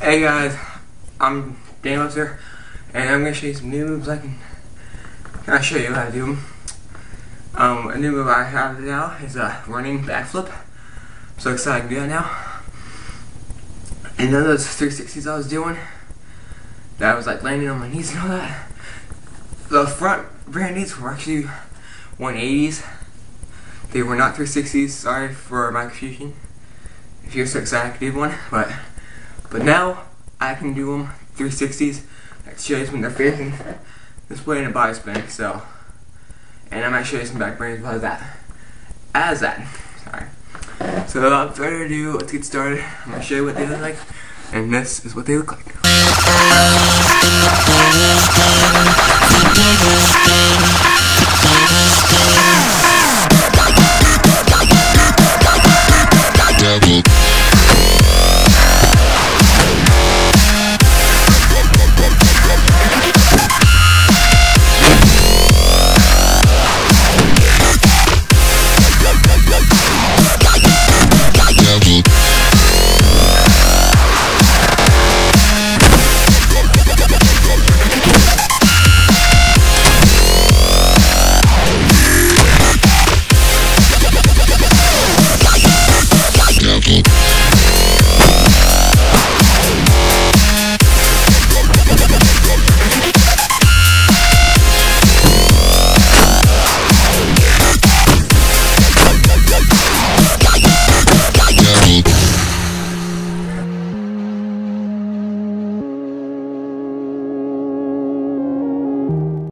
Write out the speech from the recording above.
Hey guys, I'm Dan Webster, and I'm gonna show you some new moves I can. Can I show you how to do them? Um, a new move I have now is a running backflip. I'm so excited to do that now. And none of those 360s I was doing, that I was like landing on my knees and all that. The front brandies were actually 180s. They were not 360s. Sorry for my confusion. If you're so excited, I could do one, but. But now I can do them 360s. That shows when they're facing this way in a body spin. So, and I might show you some back brains as that. As that. Sorry. So without further ado, let's get started. I'm gonna show you what they look like, and this is what they look like.